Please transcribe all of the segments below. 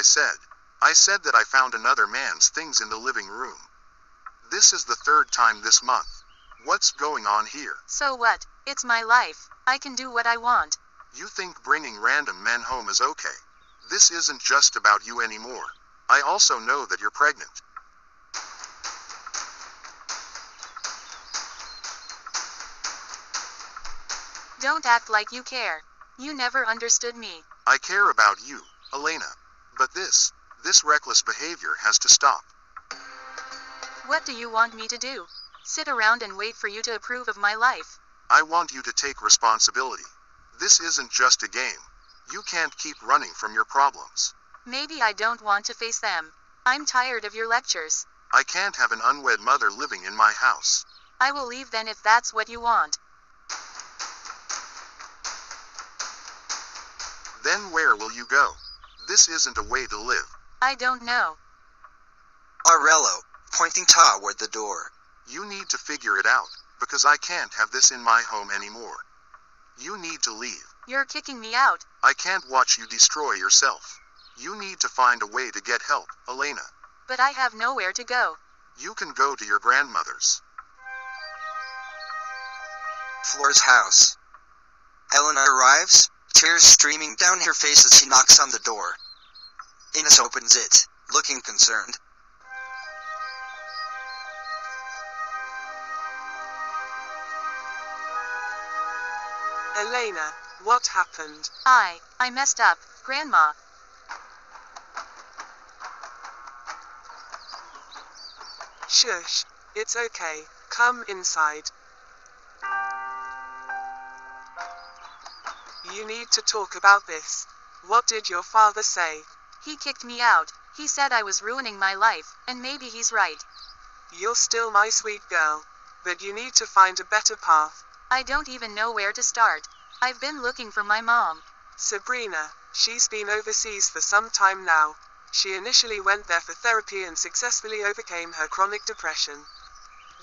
you hear what I said? I said that I found another man's things in the living room. This is the third time this month. What's going on here? So what? It's my life. I can do what I want. You think bringing random men home is okay. This isn't just about you anymore. I also know that you're pregnant. Don't act like you care. You never understood me. I care about you, Elena. But this, this reckless behavior has to stop. What do you want me to do? Sit around and wait for you to approve of my life. I want you to take responsibility. This isn't just a game. You can't keep running from your problems. Maybe I don't want to face them. I'm tired of your lectures. I can't have an unwed mother living in my house. I will leave then if that's what you want. Then where will you go? This isn't a way to live. I don't know. Aurello, pointing toward the door. You need to figure it out, because I can't have this in my home anymore. You need to leave. You're kicking me out. I can't watch you destroy yourself. You need to find a way to get help, Elena. But I have nowhere to go. You can go to your grandmother's. Flora's house. Elena arrives, tears streaming down her face as she knocks on the door. Ines opens it, looking concerned. Elena, what happened? I, I messed up, Grandma. Shush. It's okay. Come inside. You need to talk about this. What did your father say? He kicked me out. He said I was ruining my life, and maybe he's right. You're still my sweet girl. But you need to find a better path. I don't even know where to start. I've been looking for my mom. Sabrina, she's been overseas for some time now. She initially went there for therapy and successfully overcame her chronic depression.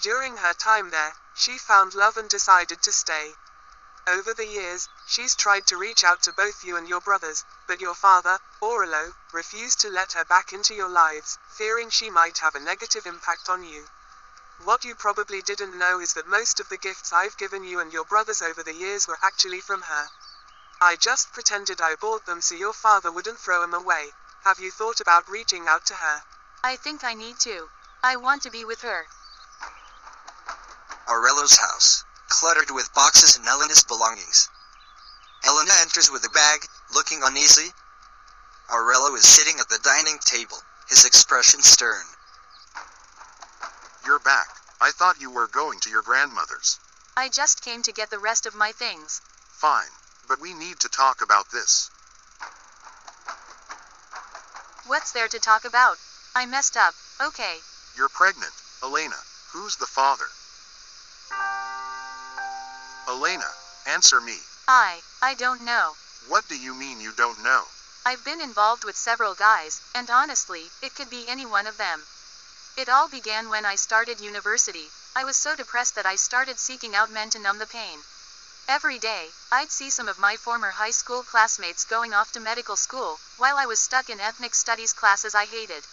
During her time there, she found love and decided to stay. Over the years, she's tried to reach out to both you and your brothers, but your father, Aurello, refused to let her back into your lives, fearing she might have a negative impact on you. What you probably didn't know is that most of the gifts I've given you and your brothers over the years were actually from her. I just pretended I bought them so your father wouldn't throw them away. Have you thought about reaching out to her? I think I need to. I want to be with her. Aurello's house, cluttered with boxes and Elena's belongings. Elena enters with a bag, looking uneasy. Aurello is sitting at the dining table, his expression stern. You're back. I thought you were going to your grandmother's. I just came to get the rest of my things. Fine, but we need to talk about this. What's there to talk about? I messed up. Okay. You're pregnant, Elena. Who's the father? Elena, answer me. I, I don't know. What do you mean you don't know? I've been involved with several guys, and honestly, it could be any one of them. It all began when I started university. I was so depressed that I started seeking out men to numb the pain. Every day, I'd see some of my former high school classmates going off to medical school, while I was stuck in ethnic studies classes I hated.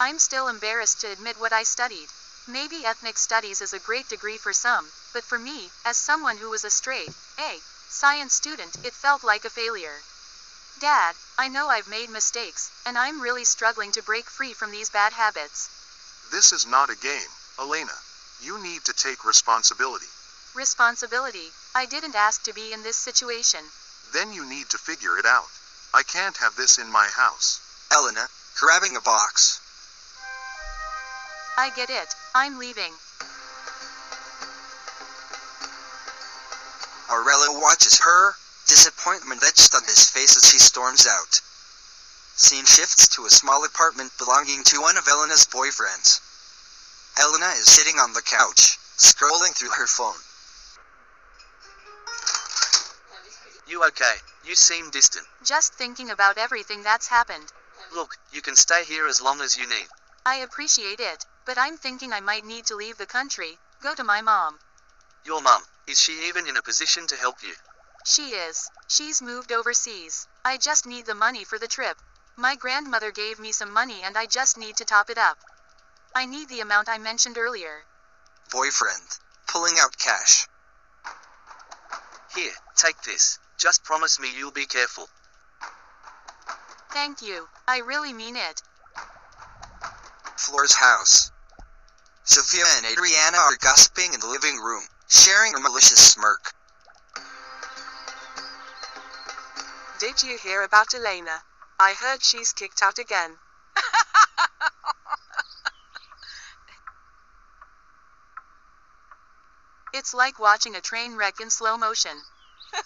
I'm still embarrassed to admit what I studied. Maybe ethnic studies is a great degree for some, but for me, as someone who was a straight A science student, it felt like a failure. Dad, I know I've made mistakes, and I'm really struggling to break free from these bad habits. This is not a game, Elena. You need to take responsibility. Responsibility. I didn't ask to be in this situation. Then you need to figure it out. I can't have this in my house. Elena, grabbing a box. I get it. I'm leaving. Aurello watches her, disappointment etched on his face as she storms out. Scene shifts to a small apartment belonging to one of Elena's boyfriends. Elena is sitting on the couch, scrolling through her phone. You okay? You seem distant. Just thinking about everything that's happened. Look, you can stay here as long as you need. I appreciate it, but I'm thinking I might need to leave the country, go to my mom. Your mom, is she even in a position to help you? She is. She's moved overseas. I just need the money for the trip. My grandmother gave me some money and I just need to top it up. I need the amount I mentioned earlier. Boyfriend. Pulling out cash. Here, take this. Just promise me you'll be careful. Thank you. I really mean it. Flora's house. Sophia and Adriana are gossiping in the living room, sharing a malicious smirk. Did you hear about Elena? I heard she's kicked out again. It's like watching a train wreck in slow motion.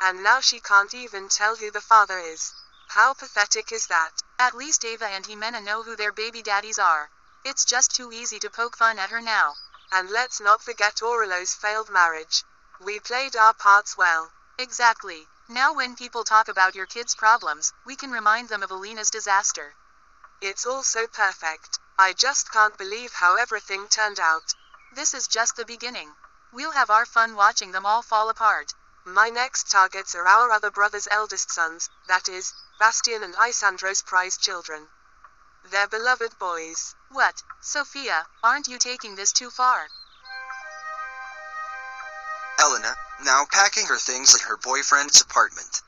And now she can't even tell who the father is. How pathetic is that? At least Ava and Jimena know who their baby daddies are. It's just too easy to poke fun at her now. And let's not forget Aurello's failed marriage. We played our parts well. Exactly. Now when people talk about your kids' problems, we can remind them of Alina's disaster. It's all so perfect. I just can't believe how everything turned out. This is just the beginning. We'll have our fun watching them all fall apart. My next targets are our other brother's eldest sons, that is, Bastian and Isandro's prize children. They're beloved boys. What, Sophia, aren't you taking this too far? Elena, now packing her things at her boyfriend's apartment.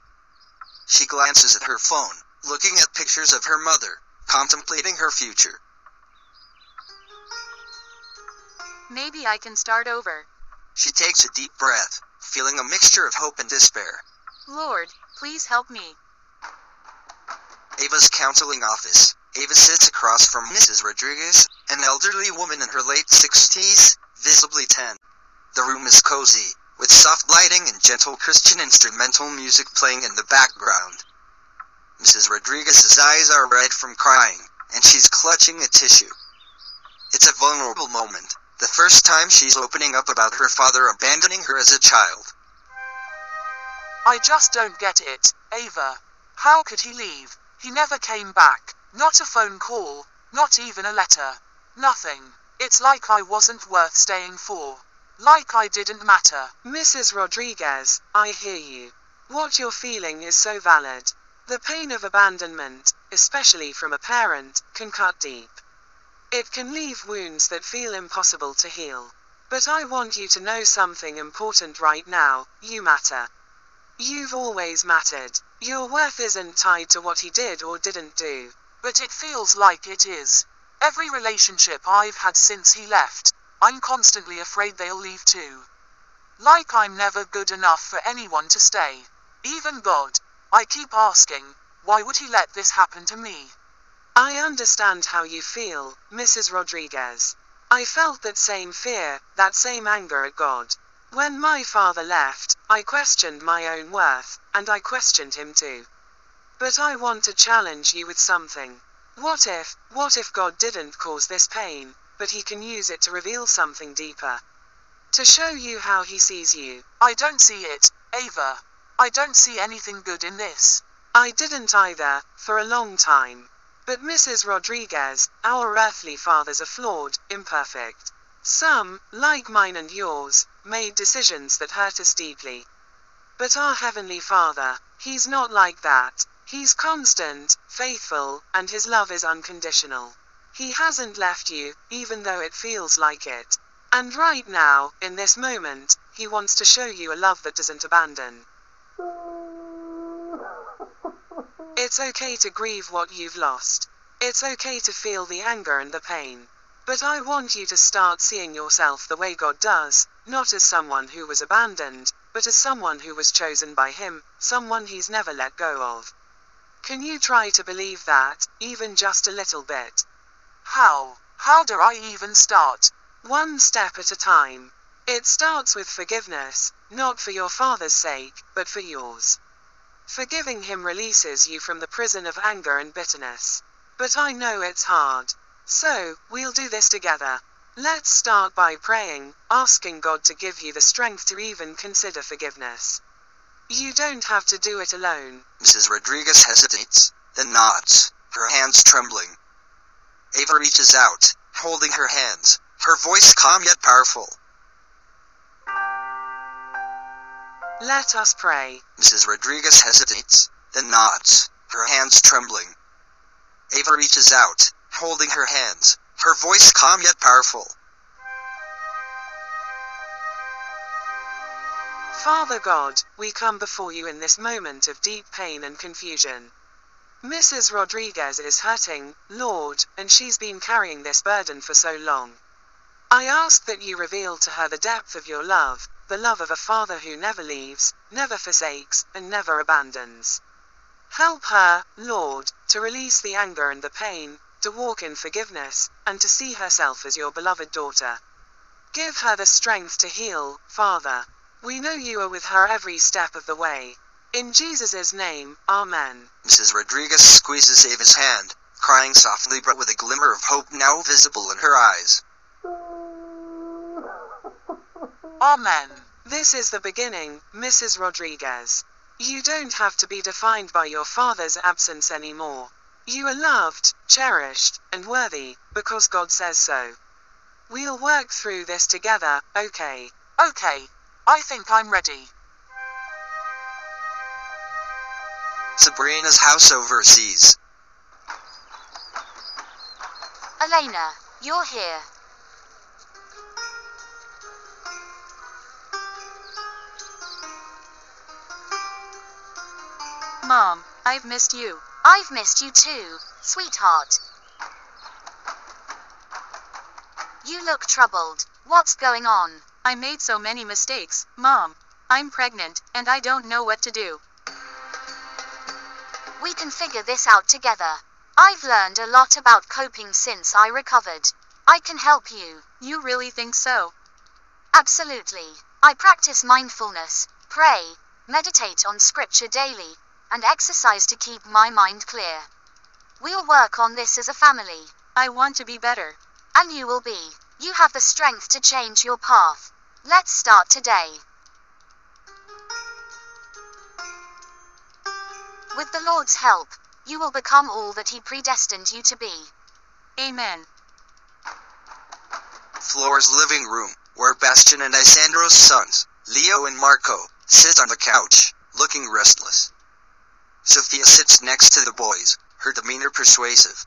She glances at her phone, looking at pictures of her mother, contemplating her future. Maybe I can start over. She takes a deep breath, feeling a mixture of hope and despair. Lord, please help me. Ava's counseling office. Ava sits across from Mrs. Rodriguez, an elderly woman in her late 60s, visibly 10. The room is cozy, with soft lighting and gentle Christian instrumental music playing in the background. Mrs. Rodriguez's eyes are red from crying, and she's clutching a tissue. It's a vulnerable moment, the first time she's opening up about her father abandoning her as a child. I just don't get it, Ava. How could he leave? He never came back. Not a phone call, not even a letter. Nothing. It's like I wasn't worth staying for. Like I didn't matter. Mrs. Rodriguez, I hear you. What you're feeling is so valid. The pain of abandonment, especially from a parent, can cut deep. It can leave wounds that feel impossible to heal. But I want you to know something important right now you matter. You've always mattered. Your worth isn't tied to what he did or didn't do. But it feels like it is. Every relationship I've had since he left, I'm constantly afraid they'll leave too. Like I'm never good enough for anyone to stay. Even God. I keep asking, why would he let this happen to me? I understand how you feel, Mrs. Rodriguez. I felt that same fear, that same anger at God. When my father left, I questioned my own worth, and I questioned him too. But I want to challenge you with something. What if, what if God didn't cause this pain, but he can use it to reveal something deeper? To show you how he sees you. I don't see it, Ava. I don't see anything good in this. I didn't either, for a long time. But Mrs. Rodriguez, our earthly fathers are flawed, imperfect. Some, like mine and yours, made decisions that hurt us deeply. But our Heavenly Father, He's not like that. He's constant, faithful, and His love is unconditional. He hasn't left you, even though it feels like it. And right now, in this moment, He wants to show you a love that doesn't abandon. It's okay to grieve what you've lost. It's okay to feel the anger and the pain. But I want you to start seeing yourself the way God does, not as someone who was abandoned, but as someone who was chosen by Him, someone He's never let go of. Can you try to believe that, even just a little bit? How? How do I even start? One step at a time. It starts with forgiveness, not for your father's sake, but for yours. Forgiving him releases you from the prison of anger and bitterness. But I know it's hard. So, we'll do this together. Let's start by praying, asking God to give you the strength to even consider forgiveness. You don't have to do it alone. Mrs. Rodriguez hesitates, then nods, her hands trembling. Ava reaches out, holding her hands, her voice calm yet powerful. Let us pray. Mrs. Rodriguez hesitates, then nods, her hands trembling. Ava reaches out, holding her hands, her voice calm yet powerful. Father God, we come before you in this moment of deep pain and confusion. Mrs. Rodriguez is hurting, Lord, and she's been carrying this burden for so long. I ask that you reveal to her the depth of your love, the love of a father who never leaves, never forsakes, and never abandons. Help her, Lord, to release the anger and the pain, to walk in forgiveness, and to see herself as your beloved daughter. Give her the strength to heal, Father. We know you are with her every step of the way. In Jesus' name, Amen. Mrs. Rodriguez squeezes Ava's hand, crying softly but with a glimmer of hope now visible in her eyes. Amen. This is the beginning, Mrs. Rodriguez. You don't have to be defined by your father's absence anymore. You are loved, cherished, and worthy, because God says so. We'll work through this together, okay? Okay. I think I'm ready. Sabrina's house overseas. Elena, you're here. Mom, I've missed you. I've missed you too, sweetheart. You look troubled. What's going on? I made so many mistakes, Mom. I'm pregnant, and I don't know what to do. We can figure this out together. I've learned a lot about coping since I recovered. I can help you. You really think so? Absolutely. I practice mindfulness, pray, meditate on scripture daily, and exercise to keep my mind clear. We'll work on this as a family. I want to be better. And you will be. You have the strength to change your path. Let's start today. With the Lord's help, you will become all that He predestined you to be. Amen. Flora's living room, where Bastian and Isandro's sons, Leo and Marco, sit on the couch, looking restless. Sophia sits next to the boys, her demeanor persuasive.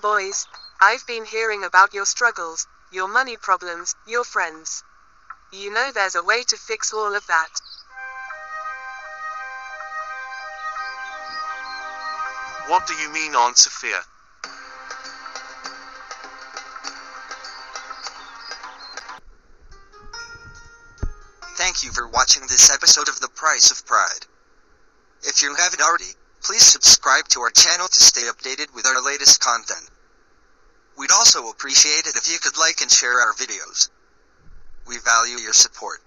Boys, I've been hearing about your struggles, your money problems, your friends. You know there's a way to fix all of that. What do you mean, Aunt Sophia? Thank you for watching this episode of The Price of Pride. If you haven't already, please subscribe to our channel to stay updated with our latest content. We'd also appreciate it if you could like and share our videos. We value your support.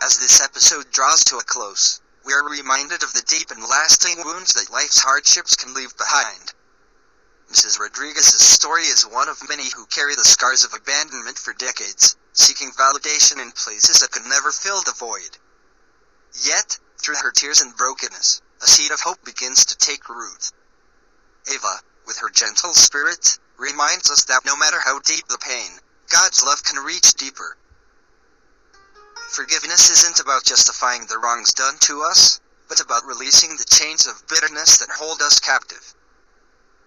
As this episode draws to a close, we are reminded of the deep and lasting wounds that life's hardships can leave behind. Mrs. Rodriguez's story is one of many who carry the scars of abandonment for decades, seeking validation in places that could never fill the void. Yet, through her tears and brokenness, a seed of hope begins to take root. Ava, with her gentle spirit, reminds us that no matter how deep the pain, God's love can reach deeper. Forgiveness isn't about justifying the wrongs done to us, but about releasing the chains of bitterness that hold us captive.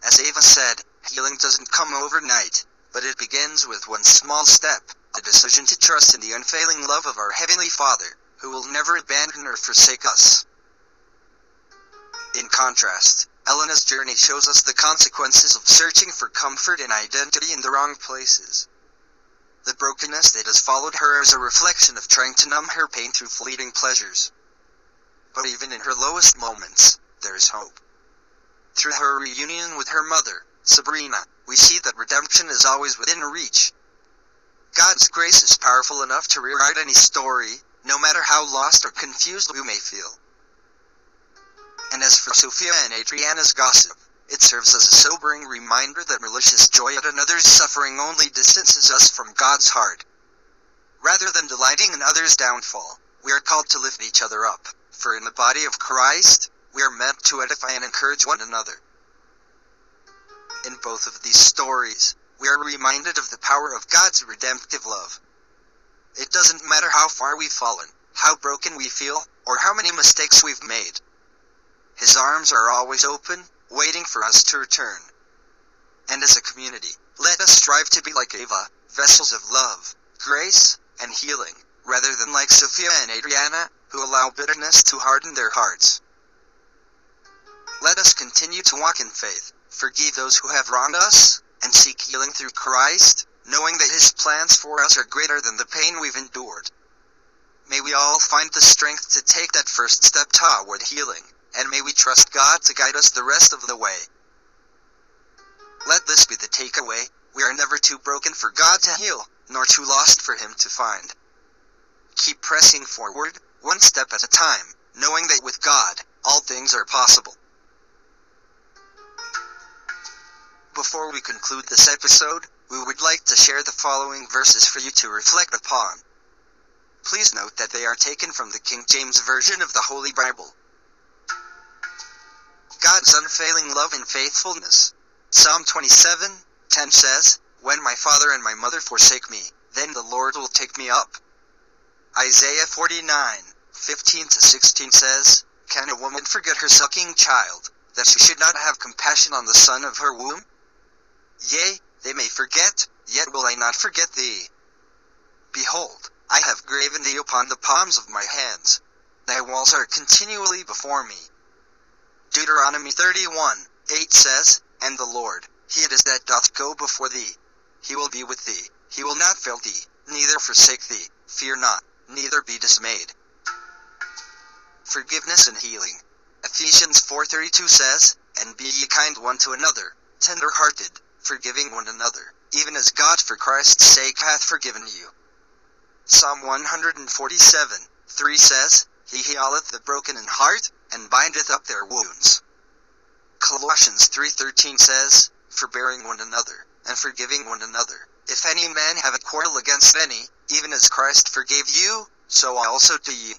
As Ava said, healing doesn't come overnight, but it begins with one small step, the decision to trust in the unfailing love of our Heavenly Father, who will never abandon or forsake us. In contrast, Elena's journey shows us the consequences of searching for comfort and identity in the wrong places. The brokenness that has followed her is a reflection of trying to numb her pain through fleeting pleasures. But even in her lowest moments, there is hope. Through her reunion with her mother, Sabrina, we see that redemption is always within reach. God's grace is powerful enough to rewrite any story, no matter how lost or confused we may feel. And as for Sophia and Adriana's gossip, it serves as a sobering reminder that malicious joy at another's suffering only distances us from God's heart. Rather than delighting in others' downfall, we are called to lift each other up, for in the body of Christ, we are meant to edify and encourage one another. In both of these stories, we are reminded of the power of God's redemptive love. It doesn't matter how far we've fallen, how broken we feel, or how many mistakes we've made. His arms are always open, waiting for us to return. And as a community, let us strive to be like Ava, vessels of love, grace, and healing, rather than like Sophia and Adriana, who allow bitterness to harden their hearts. Let us continue to walk in faith, forgive those who have wronged us, and seek healing through Christ, knowing that His plans for us are greater than the pain we've endured. May we all find the strength to take that first step toward healing, and may we trust God to guide us the rest of the way. Let this be the takeaway we are never too broken for God to heal, nor too lost for Him to find. Keep pressing forward, one step at a time, knowing that with God, all things are possible. Before we conclude this episode, we would like to share the following verses for you to reflect upon. Please note that they are taken from the King James Version of the Holy Bible. God's unfailing love and faithfulness. Psalm 27, 10 says, When my father and my mother forsake me, then the Lord will take me up. Isaiah 49, 15 to 16 says, Can a woman forget her sucking child, that she should not have compassion on the son of her womb? Yea, they may forget, yet will I not forget thee. Behold, I have graven thee upon the palms of my hands. Thy walls are continually before me. Deuteronomy 31, 8 says, And the Lord, he it is that doth go before thee. He will be with thee, he will not fail thee, neither forsake thee. Fear not, neither be dismayed. Forgiveness and healing. Ephesians 4:32 says, And be ye kind one to another, tender-hearted, forgiving one another, even as God for Christ's sake hath forgiven you. Psalm 147, 3 says, He healeth the broken in heart, and bindeth up their wounds. Colossians 3.13 says, Forbearing one another, and forgiving one another. If any man have a quarrel against any, even as Christ forgave you, so also do ye.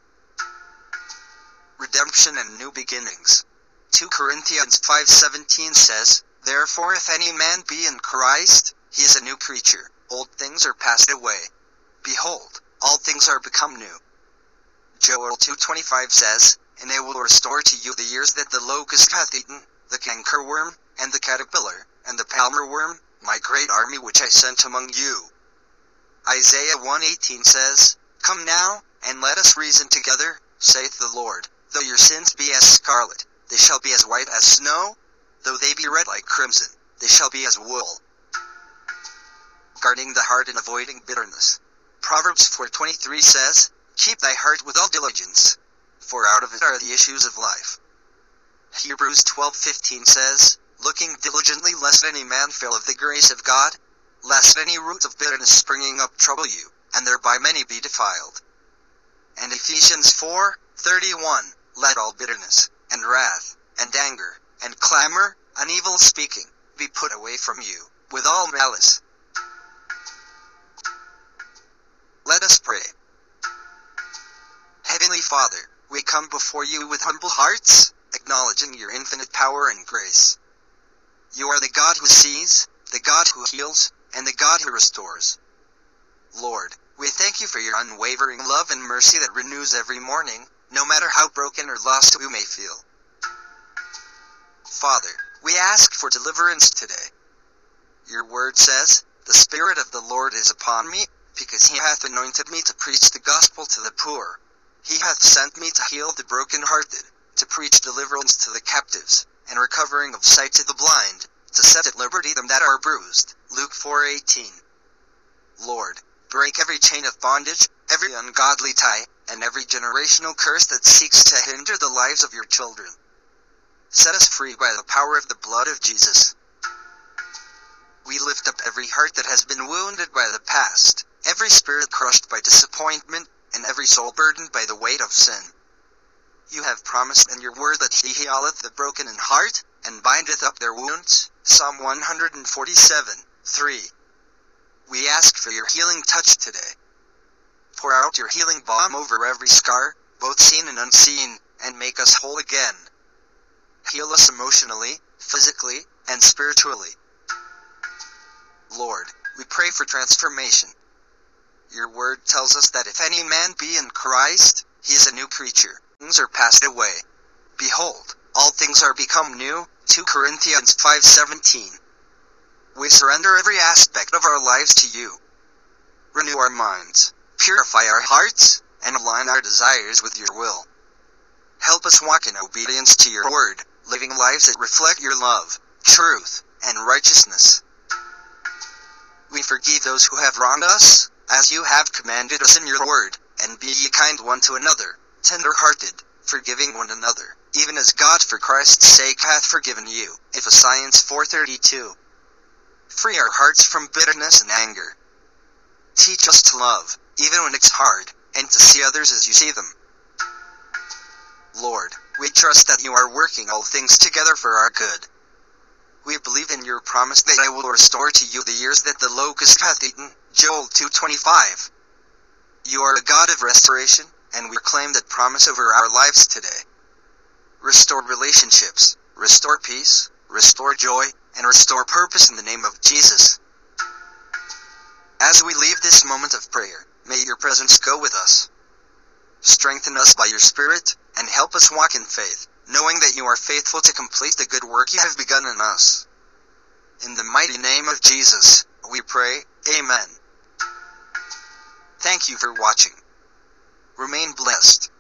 Redemption and new beginnings. 2 Corinthians 5.17 says, Therefore if any man be in Christ, he is a new creature. Old things are passed away. Behold, all things are become new. Joel 2.25 says, And I will restore to you the years that the locust hath eaten, the cankerworm, and the caterpillar, and the palmer worm, my great army which I sent among you. Isaiah 1.18 says, Come now, and let us reason together, saith the Lord. Though your sins be as scarlet, they shall be as white as snow. Though they be red like crimson, they shall be as wool. Guarding the heart and avoiding bitterness. Proverbs 4.23 says, Keep thy heart with all diligence, for out of it are the issues of life. Hebrews 12:15 says, Looking diligently lest any man fail of the grace of God, lest any root of bitterness springing up trouble you, and thereby many be defiled. And Ephesians 4:31, Let all bitterness, and wrath, and anger, and clamor, and evil speaking, be put away from you, with all malice. Let us pray. Heavenly Father, we come before you with humble hearts, acknowledging your infinite power and grace. You are the God who sees, the God who heals, and the God who restores. Lord, we thank you for your unwavering love and mercy that renews every morning, no matter how broken or lost we may feel. Father, we ask for deliverance today. Your word says, The Spirit of the Lord is upon me, because he hath anointed me to preach the gospel to the poor. He hath sent me to heal the brokenhearted, to preach deliverance to the captives, and recovering of sight to the blind, to set at liberty them that are bruised. Luke 4:18. Lord, break every chain of bondage, every ungodly tie, and every generational curse that seeks to hinder the lives of your children. Set us free by the power of the blood of Jesus. We lift up every heart that has been wounded by the past, every spirit crushed by disappointment, and every soul burdened by the weight of sin. You have promised in your word that he healeth the broken in heart, and bindeth up their wounds. Psalm 147, 3. We ask for your healing touch today. Pour out your healing balm over every scar, both seen and unseen, and make us whole again. Heal us emotionally, physically, and spiritually. Lord, we pray for transformation. Your word tells us that if any man be in Christ, he is a new creature. Things are passed away. Behold, all things are become new. 2 Corinthians 5:17. We surrender every aspect of our lives to you. Renew our minds, purify our hearts, and align our desires with your will. Help us walk in obedience to your word, living lives that reflect your love, truth, and righteousness. We forgive those who have wronged us, as you have commanded us in your word, and be ye kind one to another, tender hearted, forgiving one another, even as God for Christ's sake hath forgiven you. Ephesians 4:32. Free our hearts from bitterness and anger. Teach us to love, even when it's hard, and to see others as you see them. Lord, we trust that you are working all things together for our good. We believe in your promise that I will restore to you the years that the locust hath eaten. Joel 2:25. You are a God of restoration, and we claim that promise over our lives today. Restore relationships, restore peace, restore joy, and restore purpose in the name of Jesus. As we leave this moment of prayer, may your presence go with us. Strengthen us by your Spirit, and help us walk in faith, knowing that you are faithful to complete the good work you have begun in us. In the mighty name of Jesus, we pray, Amen. Thank you for watching. Remain blessed.